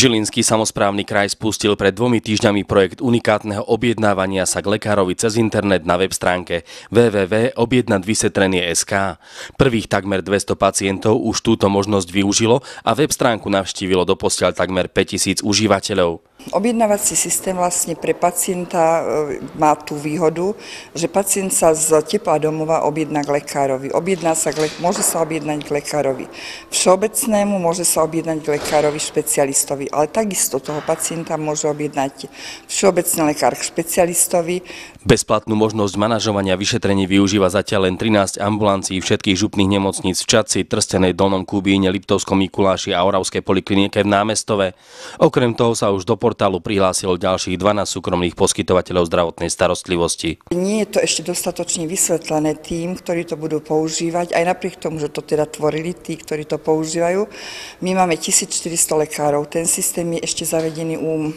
Žilinský samozprávny kraj spustil pred dvomi týždňami projekt unikátneho objednávania sa k lekárovi cez internet na web stránke www.objednadvysetrenie.sk. Prvých takmer 200 pacientov už túto možnosť využilo a web stránku navštívilo doposiaľ takmer 5000 užívateľov. Objednávací systém vlastne pre pacienta e, má tú výhodu, že pacient sa z tepla domova objedná k lekárovi. Objedná sa môže sa objednať k lekárovi všeobecnému, môže sa objednať k lekárovi špecialistovi, ale takisto toho pacienta môže objednať všeobecný lekár k špecialistovi. Bezplatnú možnosť manažovania vyšetrení využíva zatiaľ len 13 ambulancií všetkých župných nemocníc v Čaci, Trstenej, Dolnom Kubíne, Liptovskom Mikuláši a Oravskej poliklinike v Námestove. Okrem toho sa už do portálu prihlásilo ďalších 12 súkromných poskytovateľov zdravotnej starostlivosti. Nie je to ešte dostatočne vysvetlené tým, ktorí to budú používať, aj napriek tomu, že to teda tvorili tí, ktorí to používajú. My máme 1400 lekárov, ten systém je ešte zavedený u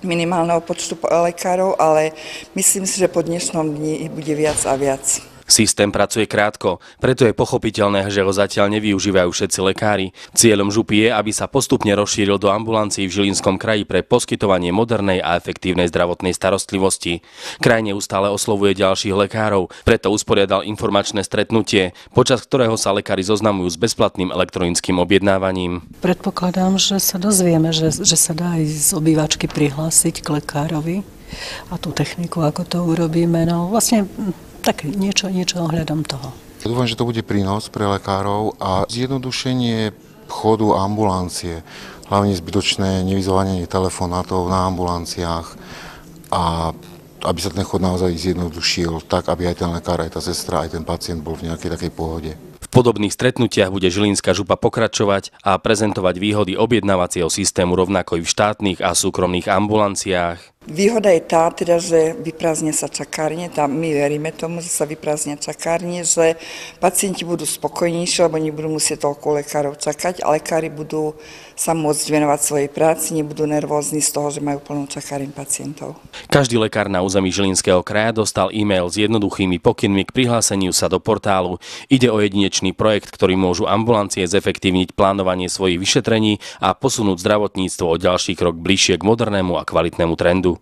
minimálneho počtu lekárov, ale myslím si, že po dnešnom dni bude viac a viac. Systém pracuje krátko, preto je pochopiteľné, že ho zatiaľ nevyužívajú všetci lekári. Cieľom župy je, aby sa postupne rozšíril do ambulancií v Žilinskom kraji pre poskytovanie modernej a efektívnej zdravotnej starostlivosti. Kraj neustále oslovuje ďalších lekárov, preto usporiadal informačné stretnutie, počas ktorého sa lekári zoznamujú s bezplatným elektronickým objednávaním. Predpokladám, že sa dozvieme, že, že sa dá aj z obývačky prihlásiť k lekárovi a tú techniku, ako to urobíme. No vlastne tak niečo, niečo ohľadom toho. Dúfam, že to bude prínos pre lekárov a zjednodušenie chodu ambulancie, hlavne zbytočné nevyzovanie telefonátov na ambulanciách a aby sa ten chod naozaj zjednodušil, tak aby aj ten lekár, aj tá sestra, aj ten pacient bol v nejakej takej pohode. V podobných stretnutiach bude Žilinská župa pokračovať a prezentovať výhody objednávacieho systému rovnako i v štátnych a súkromných ambulanciách. Výhoda je tá, teda, že vyprázdnia sa čakárne, tam my veríme tomu, že sa vyprázdnia čakárne, že pacienti budú spokojnejší, lebo nebudú musieť toľko lekárov čakať a lekári budú sa môcť venovať svojej práci, nebudú nervózni z toho, že majú plnú čakáreň pacientov. Každý lekár na území Žilinského kraja dostal e-mail s jednoduchými pokynmi k prihláseniu sa do portálu. Ide o jedinečný projekt, ktorý môžu ambulancie zefektívniť plánovanie svojich vyšetrení a posunúť zdravotníctvo o ďalší krok bližšie k modernému a kvalitnému trendu.